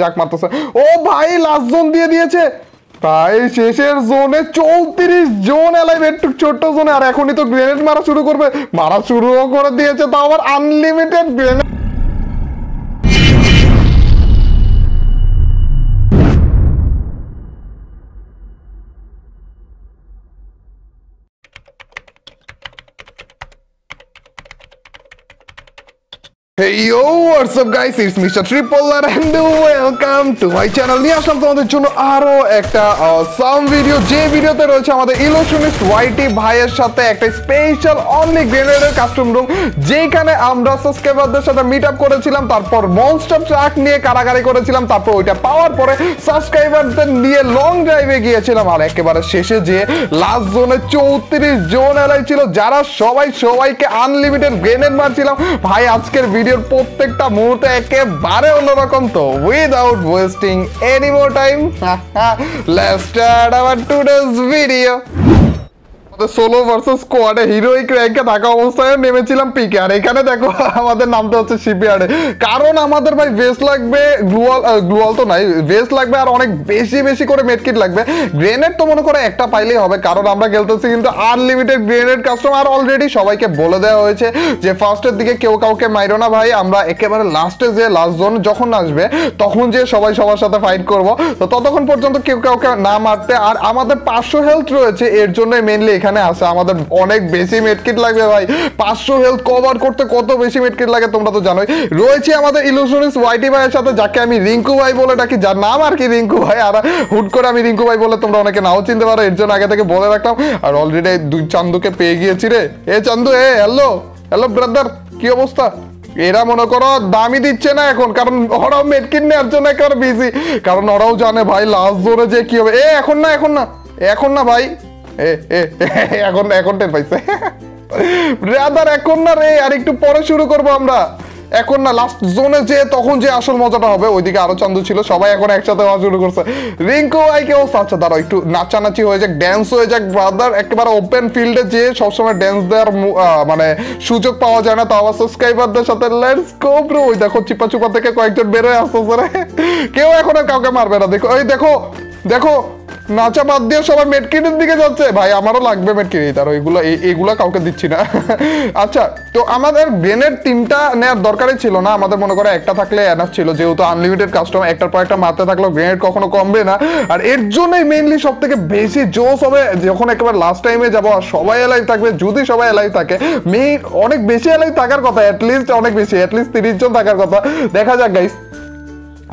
যাক মারতেছে। ও ভাই লাস্ট জোন দিয়ে দিয়েছে। ভাই শেষের জোনে চৌত্রিশ জোন এলাইভ একটু ছোট্ট জোনে আর এখনই তো গ্রেনেড মারা শুরু করবে। মারা শুরুও করে দিয়েছে তো আবার unlimited grenade Hey yo, what's up guys? It's Mr. Tripolar and welcome to my channel. নিয়ে আসলাম তোমাদের জন্য আরও একটা সাম ভিডিও যে ভিডিওতে রয়েছে আমাদের ইলোশনিস্ট ওয়াইটি ভাইয়ের সাথে একটা স্পেশাল অনলি গ্রেনেডের কাস্টম রুম যেখানে আমরা সাবস্ক্রাইবারদের সাথে মিট আপ করেছিলাম তারপর মনস্টার ট্রাক নিয়ে কারাগারি করেছিলাম তারপর ওইটা পাওয়ার পরে সাবস্ক্রাইবারদের নিয়ে লং ড্রাইভে গিয়েছিলাম আর একেবারে শেষে যে লাস্ট জোনে চৌত্রিশ জোন এলাই ছিল যারা সবাই সবাইকে আনলিমিটেড গ্রেনেড মারছিলাম ভাই আজকের ভিডিওর প্রত্যেকটা মুহূর্তে একেবারে অন্যরকম তো without wasting any more time let's start our today's video আমাদের সোলো ভার্সেস স্কোয়াডে হিরোইক র্যাঙ্কে থাকা অবস্থায় নেমেছিলাম পিকে আর এখানে দেখো, আমাদের হচ্ছে শিপইয়ার্ডে কারণ আমাদের ভাই ভেস্ট লাগবে গ্লুয়াল গ্লুয়াল তো নাই ভেস্ট লাগবে আর অনেক বেশি বেশি করে মেডকিট লাগবে। গ্রেনেড তো মনে করে একটা পাইলেই হবে, কারণ আমরা খেলতেছি কিন্তু আনলিমিটেড গ্রেনেড অলরেডি সবাইকে বলে দেওয়া হয়েছে যে ফার্স্টের দিকে কেউ কাউকে মাইরো না ভাই, আমরা একেবারে লাস্টে যে লাস্ট জোন যখন আসবে, তখন যে সবাই সবার সাথে ফাইট করব। তো ততক্ষণ পর্যন্ত কেউ কাউকে না মারতে, আর আমাদের পাঁচশো হেলথ রয়েছে, এর জন্যই মেনলি এখানে আসে আমাদের অনেক বেশি মেডকিট লাগবে ভাই। পাঁচশো হেলথ কভার করতে কত বেশি মেডকিট লাগে তোমরা তো জানোই। রয়েছে আমাদের ইলুশনিস্ট ওয়াইটি ভাইয়ের সাথে, যাকে আমি রিঙ্কু ভাই বলে ডাকি। যার নাম আর কি রিঙ্কু ভাই, আর হুট করে আমি রিঙ্কু ভাই বলে তোমরা অনেকে নাও চিনতে পারো, এর জন্য আগে থেকে বলে রাখলাম। আর অলরেডি দুই চান্দুকে পেয়ে গিয়েছি রে। এ চান্দু, এ হ্যালো হ্যালো ব্রাদার কি অবস্থা? এরা মনে করো দামই দিচ্ছে না এখন, কারণ ওরাও মেডকিট নেওয়ার জন্য একেবারে বিজি কারণ ওরাও জানে ভাই লাস্ট জোরে যে কি হবে। এ, এখন না এখন না এখন না ভাই। এখন এখন টের পাইছে। এখন না রে, আর একটু পরে শুরু করব আমরা। এখন না লাস্ট জোনে যে, তখন যে আসল মজাটা হবে, ওইদিকে আরও চান্দু ছিল, সবাই এখন একসাথে হওয়া শুরু করছে। রিঙ্কু আচ্ছা একটু নাচানাচি হয়ে যাক ড্যান্স হয়ে যাক ব্রাদার একেবারে ওপেন ফিল্ডে যে সবসময় ড্যান্স দেওয়ার মানে সুযোগ পাওয়া যায় না তো আমার সাবস্ক্রাইবারদের সাথে লেটস গো ব্রো ওই দেখো চিপা চুপা থেকে কয়েকজন বেরোয় আসতেছে রে। কেউ এখন কাউকে মারবে না, দেখো, এই দেখো দেখো নাচা বাদ দিয়ে সবাই মেডকিটের দিকে যাচ্ছে। ভাই, আমারও লাগবে মেডকিট তার ওইগুলো, এই- এইগুলো কাউকে দিচ্ছি না। আচ্ছা তো আমাদের গ্রেনেড তিনটা নেওয়ার দরকারই ছিল না। আমাদের মনে করে একটা থাকলে এনাফ ছিল। যেহেতু আনলিমিটেড কাস্টমার একটার পর একটা মারতে থাকলেও গ্রেনেড কখনো কমবে না। আর এর জন্যই মেইনলি সব থেকে বেশি জোস হবে যখন একেবারে লাস্ট টাইমে যাব আর সবাই এলাই থাকবে, যদি সবাই এলাই থাকে। মেইন অনেক বেশি এলাই থাকার কথা অ্যাটলিস্ট অনেক বেশি অ্যাটলিস্ট তিরিশ জন থাকার কথা। দেখা যাক গাইস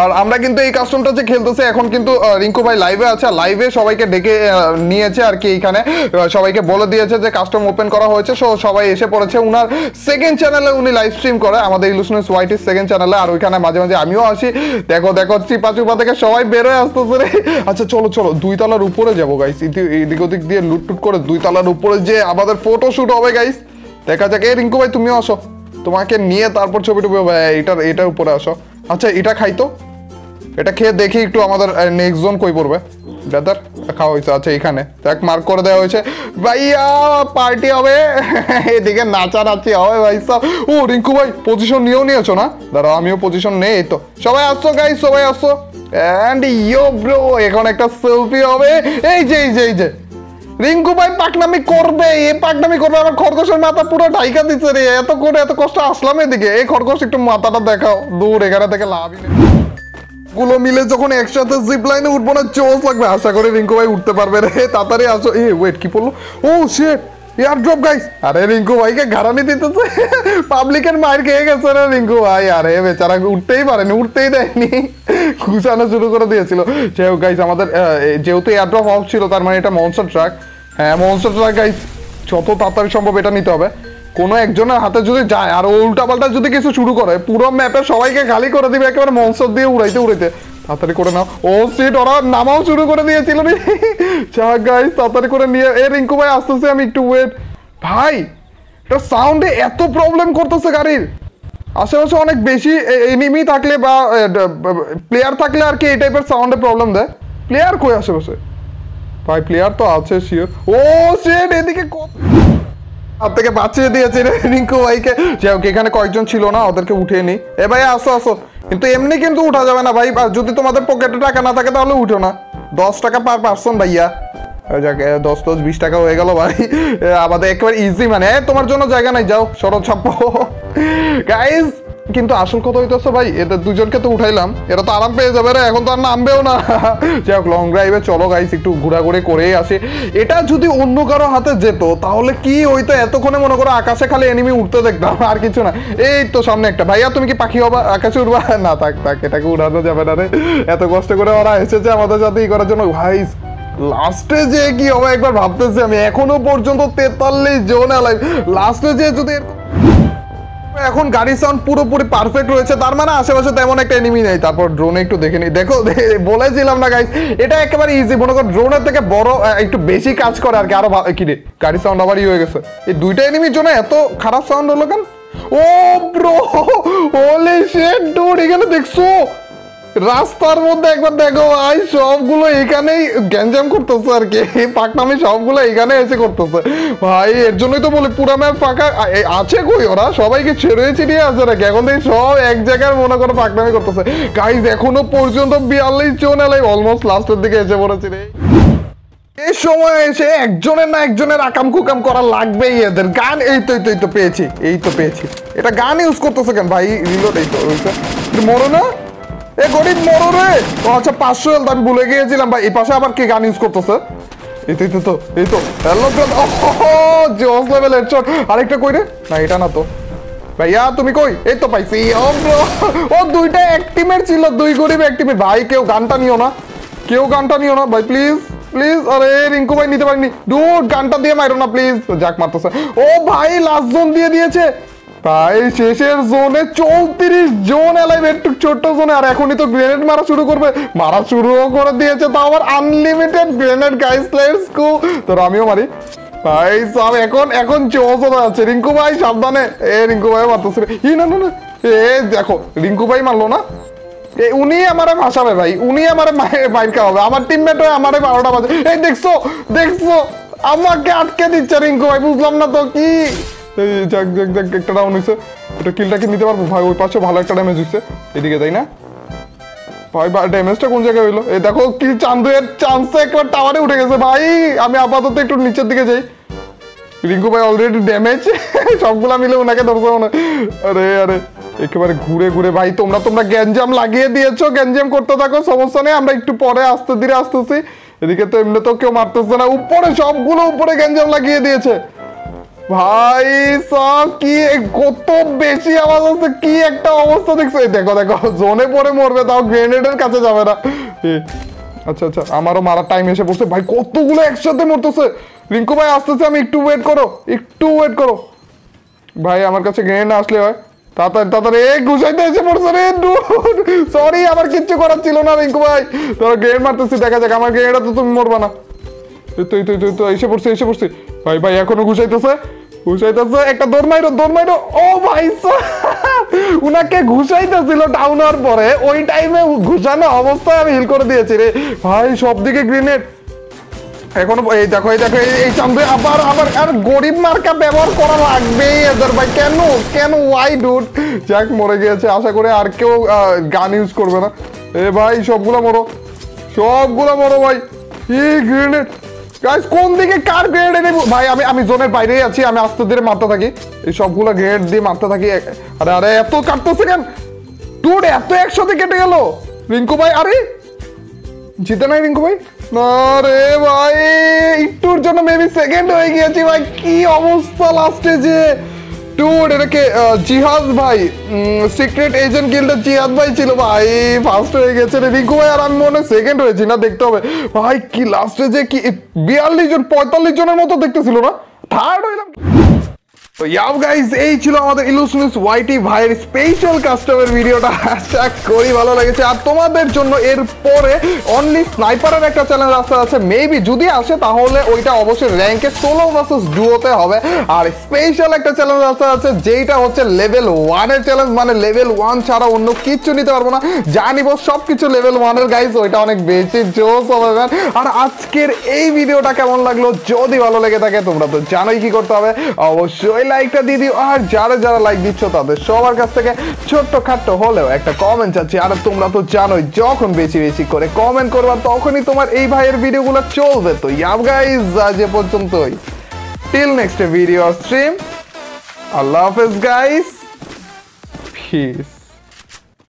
আর আমরা কিন্তু এই কাস্টমটা যে খেলতেছি, এখন কিন্তু রিঙ্কু ভাই লাইভে আছে লাইভে সবাইকে ডেকে নিয়েছে আর কি এখানে সবাইকে বলে দিয়েছে যে কাস্টম ওপেন করা হয়েছে। সো সবাই এসে পড়েছে। উনার সেকেন্ড চ্যানেলে উনি লাইভ স্ট্রিম করে। আমাদের ইলুশনিস হোয়াইটের সেকেন্ড চ্যানেলে আর ওইখানে মাঝে মাঝে আমিও আসি। দেখো দেখো, চিপা চুপা থেকে সবাই বেরোয় আসতেছে রে। আচ্ছা চলো চলো, দুই তলার উপরে যাব গাইস এদিক ওদিক দিয়ে লুটটুট করে দুই তলার উপরে যে আমাদের ফটো শুট হবে গাইস দেখা যাক। এই রিঙ্কু ভাই, তুমিও আসো। তোমাকে নিয়ে তারপর ছবি হবে। এটার এটার উপরে আসো। আচ্ছা এটা খাই তো? এটা খেয়ে দেখি একটু আমাদের নেক্সট জোন কই পড়বে? ব্রাদার খাওয়া হয়েছে আচ্ছা এখানে। দেখ মার্ক করে দেওয়া হয়েছে। ভাইয়া পার্টি হবে। এদিকে নাচানাচি হবে ভাই, সব। ও, রিঙ্কু ভাই পজিশন নিয়েও নিয়েছো না? দাঁড়াও, আমিও পজিশন নেই তো। সবাই আসছো গাই সবাই আসছো। অ্যান্ড ইয়ো ব্রো এখন একটা সেলফি হবে। এই যে এই যে এই যে। রিঙ্কু ভাই পাকনামি করবে, এ পাকনামি করবে, আমার খরগোশের মাথা পুরো ঢাইকা দিচ্ছে রে। এত করে, এত কষ্ট, আসলাম এদিকে। এই খরগোশ একটু মাথাটা দেখাও। দূর, এখানে থেকে লাভই নেই। গুলো মিলে যখন একসাথে জিপ লাইনে উঠবো না, চোস লাগবে। আশা করি রিঙ্কু ভাই উঠতে পারবে রে। তাড়াতাড়ি আসো। এ ওয়েট কি পড়ল ও শিট এয়ার ড্রপ গাইস আরে রিঙ্কু ভাইকে ঘাড়ানি দিতেছে। পাবলিকের মায়ের খেয়ে গেছে রে রিঙ্কু ভাই। আরে বেচারা, উঠতেই পারেনি, উঠতেই দেয়নি। খুশানো শুরু করে দিয়েছিল। যাই গাইস আমাদের যেহেতু এয়ার ড্রপ অফ ছিল, তার মানে এটা মনস্টার ট্রাক হ্যাঁ মনস্টার ট্রাক গাইস যত তাড়াতাড়ি সম্ভব এটা নিতে হবে। কোনো একজনের হাতে যদি যায় আর উল্টা পাল্টা যদি কিছু শুরু করে, পুরো ম্যাপে সবাইকে খালি করে দিবে, একেবারে মনসর দিয়ে উড়াইতে উড়াইতে। তাড়াতাড়ি করে নাও। ও সিট ওরা নামাও শুরু করে দিয়েছিল রে। যা গাইস তাড়াতাড়ি করে নিয়ে এ রিঙ্কু ভাই আসতেছে, আমি একটু ওয়েট ভাই, এটা সাউন্ডে এত প্রবলেম করতেছে গাড়ির। আশেপাশে অনেক বেশি এনিমি থাকলে বা প্লেয়ার থাকলে আর কি এই টাইপের সাউন্ডে প্রবলেম দেয়। প্লেয়ার কই আশেপাশে? ভাই প্লেয়ার তো আছে শিওর ও সেট এদিকে থেকে বাঁচিয়ে দিয়েছি রে রিঙ্কু ভাইকে। যাই এখানে কয়েকজন ছিল না ওদেরকে উঠিয়ে নি এ ভাই আসো আসো। কিন্তু এমনি কিন্তু উঠা যাবে না ভাই। যদি তোমাদের পকেটে টাকা না থাকে তাহলে উঠো না। দশ টাকা পার পার্সন ভাইয়া। যাক, দশ দশ বিশ টাকা হয়ে গেল ভাই। আমাদের একেবারে ইজি মানে তোমার জন্য জায়গা নাই যাও সরল ছাপ্পো। গাইজ কিন্তু আসল কথা হইতেছে ভাই এদের দুজনকে তো উঠাইলাম। এরা তো আরাম পেয়ে যাবে রে, এখন তো আর নামবেও না। যাই হোক লং ড্রাইভে চলো গাইস একটু ঘোরাঘুরি করেই আসি। এটা যদি অন্য কারও হাতে যেত, তাহলে কি হইতো? এতক্ষণে মনে করো আকাশে খালি এনিমি উঠতে দেখতাম, আর কিছু না। এই তো সামনে একটা। ভাইয়া, তুমি কি পাখি হবা? আকাশে উঠবা না, থাক থাক, এটাকে উড়ানো যাবে না রে। এত কষ্ট করে ওরা এসেছে আমাদের সাথে ই করার জন্য। ভাই লাস্টে যে কি হবে একবার ভাবতেছি আমি। এখনও পর্যন্ত তেতাল্লিশ জন লাস্টে যে যদি এখন গাড়ি সাউন্ড পুরোপুরি পারফেক্ট রয়েছে। তার মানে আশেপাশে তেমন একটা এনিমি নেই। তারপর ড্রোনে একটু দেখে নিই দেখো, বলেছিলাম না গাইস এটা একেবারে ইজি মনে করো ড্রোনের থেকে বড় একটু বেশি কাজ করে আর কি। আরও কি রে, গাড়ি সাউন্ড আবারই হয়ে গেছে। এই দুইটা এনিমির জন্য এত খারাপ সাউন্ড হলো কেন? ও ব্রো হোলি শিট ডুড এখানে দেখছ? রাস্তার মধ্যে একবার দেখো, ভাই, সবগুলো এখানেই গ্যাঞ্জাম করতেছে আর কি। পাকনামি সবগুলো এখানে এসে করতেছে। ভাই, এর জন্যই তো বলি, পুরা ম্যাপ ফাঁকা। আছে কই ওরা? সবাইকে ছেড়ে ছিড়িয়ে আছে নাকি? এখন থেকে সব এক জায়গায় মনে করো পাকনামি করতেছে। গাইজ এখনও পর্যন্ত বিয়াল্লিশ জন এলাই অলমোস্ট লাস্টের দিকে এসে পড়েছি রে। এই সময় এসে একজনের না একজনের আকাম কুকাম করা লাগবেই এদের। গান, এই তো এই তো এই তো পেয়েছি, এই তো পেয়েছি। এটা গান ইউজ করতেছে কেন? ভাই রিলোড এই তো মরো না? এ গরিব মরো রে। ও আচ্ছা পাঁচশো আমি ভুলে গিয়েছিলাম ভাই। এই পাশে আবার কে গান ইউজ করতেছে? দুইটা এক টিমের ছিল, দুই গরিব ভাই, কেউ গানটা নিও না। কেউ গানটা নিও না, ভাই প্লিজ প্লিজ আরে, রিঙ্কু ভাই, নিতে পারিনি ডুড গানটা দিয়ে মারো না প্লিজ যাক, মারতেছে। ও, ভাই লাস্ট জোন দিয়ে দিয়েছে। ভাই শেষের জোনে চৌত্রিশ জোন এলাইভ একটু ছোট্ট জোনে। আর এখনই তো গ্রেনেড মারা শুরু করবে। মারা করে দিয়েছে তো আমার আনলিমিটেড গ্রেনেড তো আমিও মারি। ভাই, সব, এখন এখন আছে। রিঙ্কু ভাই, সাবধানে। এ, রিঙ্কু ভাই মারতেছে ই, না না না। এ, দেখো, রিঙ্কু ভাই মারলো না? এ, উনি আমারে ভাসাবে ভাই। উনি আমারে মাইর খাওয়াবে। আমার টিমমেট হয়ে আমারে বারোটা বাজে। এই, দেখছ দেখছ, আমাকে আটকে দিচ্ছে রিঙ্কু ভাই। বুঝলাম না তো কি। এই যাক যাক যাক, একটা ডাউন হয়েছে এটা কিলটাকে নিতে পারব? ভাই, ওই পাশে ভালো একটা ড্যামেজ হয়েছে এদিকে তাই না। ভাই ড্যামেজটা কোন জায়গায় হইল? এই দেখো কি চান্দুয়ের চান্সে একবার টাওয়ারে উঠে গেছে। ভাই, আমি আপাতত একটু নিচের দিকে যাই। রিঙ্কু ভাই অলরেডি ড্যামেজ সবগুলা মিলে ওনাকে ধরছে মনে আরে আরে, একেবারে ঘুরে ঘুরে। ভাই, তোমরা তোমরা গ্যাঞ্জাম লাগিয়ে দিয়েছ। গ্যাঞ্জাম করতে থাকো, সমস্যা নেই। আমরা একটু পরে আস্তে ধীরে আসতেছি। এদিকে তো এমনি তো কেউ মারতেছে না। উপরে সবগুলো উপরে গ্যাঞ্জাম লাগিয়ে দিয়েছে। ভাই, সব কি কত বেশি আওয়াজ হচ্ছে, কি একটা অবস্থা দেখছ? দেখো দেখো, জোনে পরে মরবে, তাও গ্রেনেডের কাছে যাবে না। আচ্ছা আচ্ছা আমারও মারার টাইম এসে পড়ছে। ভাই, কতগুলো একসাথে মরতেছে? রিঙ্কু ভাই, আসতেছে আমি, একটু ওয়েট করো, একটু ওয়েট করো। ভাই, আমার কাছে গ্রেনেড আসলে হয়, তাড়াতাড়ি এসে পড়ছে রে সরি আমার কিচ্ছু করার ছিল না, রিঙ্কু ভাই। তোরা গ্রেনেড মারতেছি, দেখা যাক, আমার তো তুমি এই তো এসে এসে পড়ছে। ভাই ভাই, এখনও ঘুষাইতেছে ঘুষাইতেছে, একটা দৌড় মাইরো দৌড় মাইরো। ও ভাই উনাকে ঘুষাইতেছিল ডাউন হওয়ার পরে। ওই টাইমে ঘুষানো অবস্থায় আমি হিল করে দিয়েছি রে। ভাই সব দিকে গ্রেনেড এখনও এই দেখো এই দেখো, এই- চান্দে আবার আবার আর গরিব মার্কা ব্যবহার করা লাগবেই এদের ভাই। কেন? কেন? ওয়াই ডুড জ্যাক মরে গিয়েছে। আশা করে আর কেউ গান ইউজ করবে না। এ ভাই, সবগুলো মরো। সবগুলো মরো ভাই। এই গ্রেনেড গাইস কোন দিকে কার ভাই, আমি আমি জোনের বাইরেই আছি, আমি আস্তে ধীরে মারতে থাকি। এই সবগুলো দিয়ে মারতে থাকি। আরে আরে, এত কেন? টুড এত একসাথে কেটে গেল। রিঙ্কু ভাই, আরে! জিতে নাই রিঙ্কু ভাই? না রে ভাই, একটুর জন্য মেবি সেকেন্ড হয়ে গিয়েছি ভাই। কি অবস্থা লাস্টে যে? টুর এটাকে জিহাদ ভাই সিক্রেট এজেন্ট গিল্ডের জিহাদ ভাই ছিল, ভাই। ফার্স্ট হয়ে গেছে রে রিঙ্কু ভাই, আর আমি মনে সেকেন্ড হয়েছি না, দেখতে হবে। ভাই, কি লাস্টে যে কি, বিয়াল্লিশ জন, পঁয়তাল্লিশ জনের মতো দেখতেছিল না? থার্ড হইলাম। তো ইয়াও এই ছিল আমাদের জন্য আসে যেইটা হচ্ছে লেভেল চ্যালেঞ্জ মানে লেভেল ওয়ান ছাড়া অন্য নিতে পারব না। যা ওইটা অনেক বেশি। আর আজকের এই ভিডিওটা কেমন লাগল? যদি ভালো লেগে থাকে, তোমরা তো জানোই কি করতে হবে। অবশ্যই লাইকটা দিয়ে দিও। আর যারা যারা লাইক দিচ্ছ, তাদের সবার কাছ থেকে ছোট্ট খাট্ট হলেও একটা কমেন্ট চাচ্ছি। আর তোমরা তো জানোই, যখন বেশি বেশি করে কমেন্ট করবা, তখনই তোমার এই ভাইয়ের ভিডিওগুলো চলবে। তো ইয়াব আজ এ পর্যন্তই। টিল নেক্সট ভিডিও স্ট্রিম আল্লাহ হাফেজ গাইস পিস